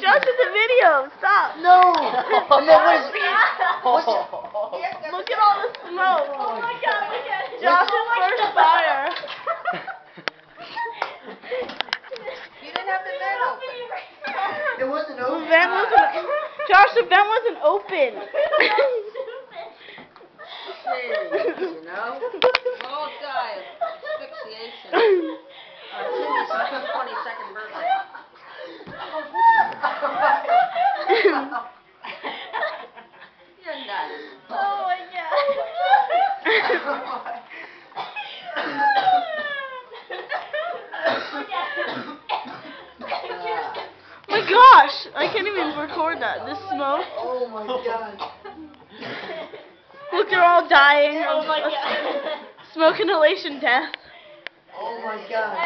Josh, in the video. Stop. No. And then what is? What's oh. Look at all the smoke. Oh my god, look at it. Josh's first fire. You didn't have the vent open. It wasn't The open. vent wasn't. Josh, the vent wasn't open. you know? Oh my gosh, I can't even record that. This smoke. Oh my god. Look, they're all dying Oh my god. smoke inhalation death. Oh my god.